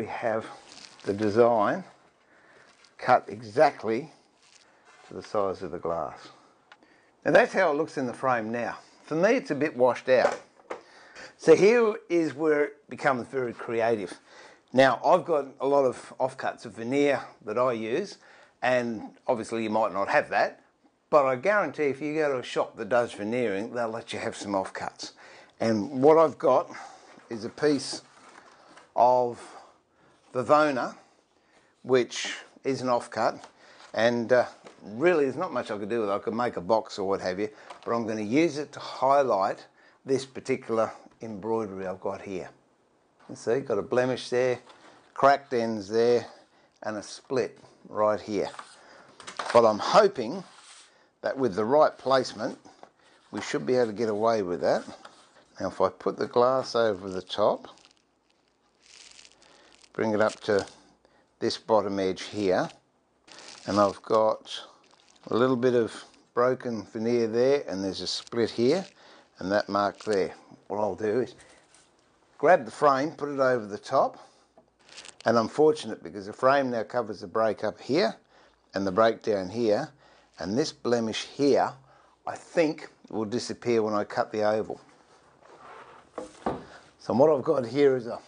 we have the design cut exactly to the size of the glass. Now that's how it looks in the frame now. For me it's a bit washed out. So here is where it becomes very creative. Now I've got a lot of offcuts of veneer that I use and obviously you might not have that but I guarantee if you go to a shop that does veneering they'll let you have some offcuts. And what I've got is a piece of Vavona which is an offcut and uh, really there's not much I could do with it. I could make a box or what have you but I'm going to use it to highlight this particular embroidery I've got here. You see, got a blemish there, cracked ends there, and a split right here. But I'm hoping that with the right placement, we should be able to get away with that. Now if I put the glass over the top, bring it up to this bottom edge here, and I've got a little bit of broken veneer there, and there's a split here, and that mark there. What I'll do is grab the frame, put it over the top, and I'm fortunate because the frame now covers the break up here and the break down here, and this blemish here, I think will disappear when I cut the oval. So what I've got here is a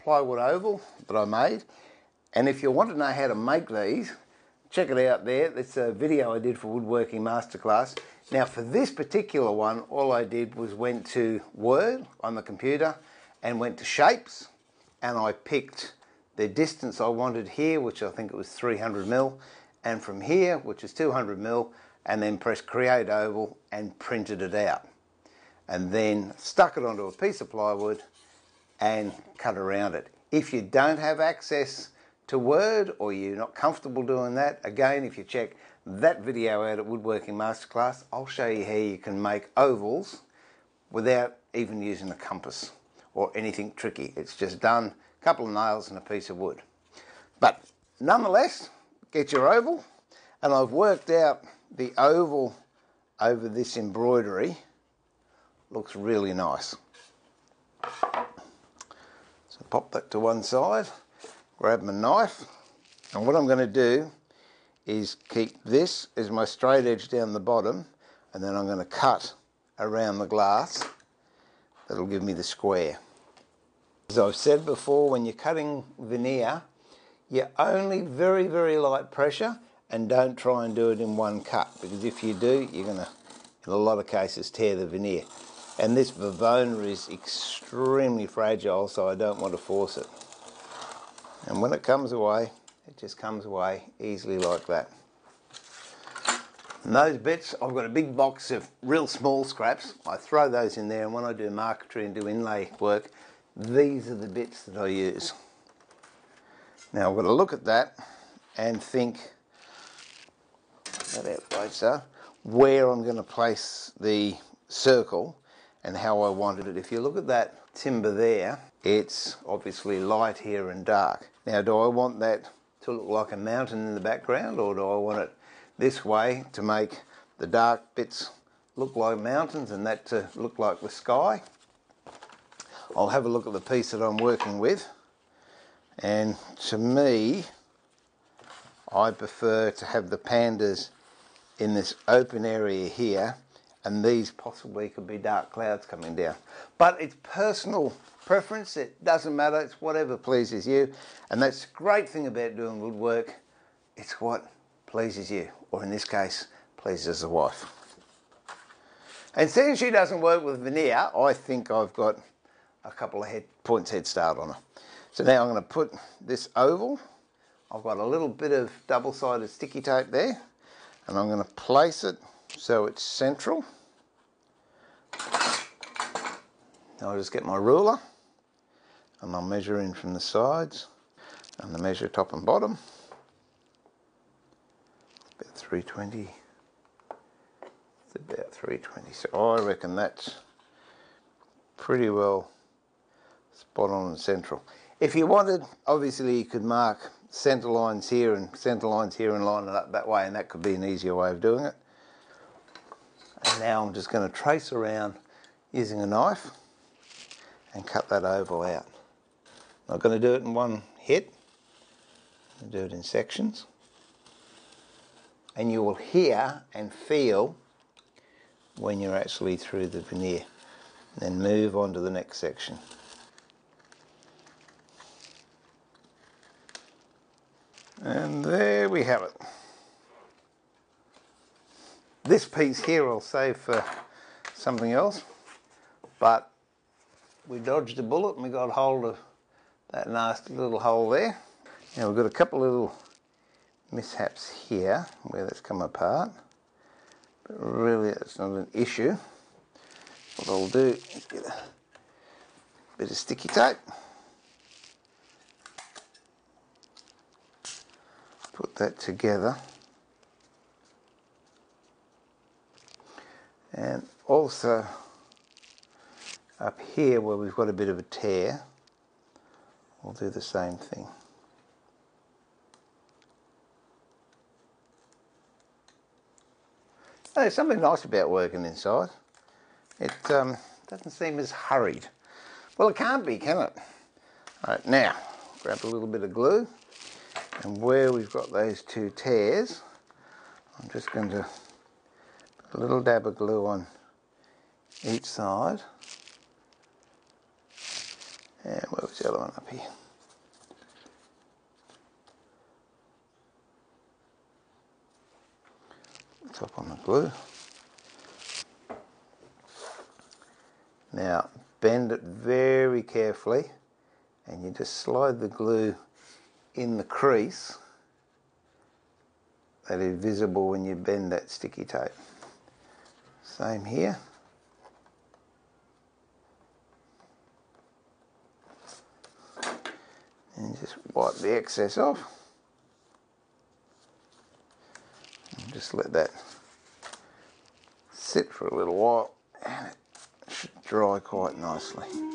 plywood oval that I made, and if you want to know how to make these, check it out there. It's a video I did for Woodworking Masterclass. Now for this particular one, all I did was went to Word on the computer, and went to shapes and I picked the distance I wanted here, which I think it was 300 mil, and from here, which is 200 mil, and then pressed create oval and printed it out. And then stuck it onto a piece of plywood and cut around it. If you don't have access to Word or you're not comfortable doing that, again, if you check that video out at Woodworking Masterclass, I'll show you how you can make ovals without even using a compass or anything tricky. It's just done, a couple of nails and a piece of wood. But nonetheless, get your oval, and I've worked out the oval over this embroidery. Looks really nice. Pop that to one side, grab my knife, and what I'm going to do is keep this as my straight edge down the bottom, and then I'm going to cut around the glass that'll give me the square. As I've said before, when you're cutting veneer, you only very, very light pressure and don't try and do it in one cut because if you do, you're going to, in a lot of cases, tear the veneer. And this Vavona is extremely fragile, so I don't want to force it. And when it comes away, it just comes away easily like that. And those bits, I've got a big box of real small scraps. I throw those in there, and when I do marquetry and do inlay work, these are the bits that I use. Now I've got to look at that and think that where I'm going to place the circle and how I wanted it. If you look at that timber there, it's obviously light here and dark. Now do I want that to look like a mountain in the background or do I want it this way to make the dark bits look like mountains and that to look like the sky. I'll have a look at the piece that I'm working with and to me I prefer to have the pandas in this open area here and these possibly could be dark clouds coming down. But it's personal preference, it doesn't matter, it's whatever pleases you and that's the great thing about doing woodwork, it's what pleases you, or in this case, pleases the wife. And seeing she doesn't work with veneer, I think I've got a couple of head, points head start on her. So now I'm going to put this oval, I've got a little bit of double-sided sticky tape there, and I'm going to place it so it's central. I'll just get my ruler and I'll measure in from the sides and the measure top and bottom. About 320. It's about 320. So I reckon that's pretty well spot on and central. If you wanted, obviously you could mark centre lines here and centre lines here and line it up that way and that could be an easier way of doing it. Now I'm just going to trace around using a knife and cut that oval out. I'm not going to do it in one hit. do it in sections. And you will hear and feel when you're actually through the veneer. Then move on to the next section. And there we have it. This piece here I'll save for something else, but we dodged a bullet and we got hold of that nasty little hole there. Now we've got a couple of little mishaps here where that's come apart, but really it's not an issue. What I'll do is get a bit of sticky tape. Put that together. And also up here where we've got a bit of a tear, we'll do the same thing. there's something nice about working inside. It um, doesn't seem as hurried. Well, it can't be, can it? All right, now, grab a little bit of glue, and where we've got those two tears, I'm just going to a little dab of glue on each side. And where was the other one up here? Top on the glue. Now bend it very carefully and you just slide the glue in the crease that is visible when you bend that sticky tape. Same here. and just wipe the excess off and just let that sit for a little while and it should dry quite nicely.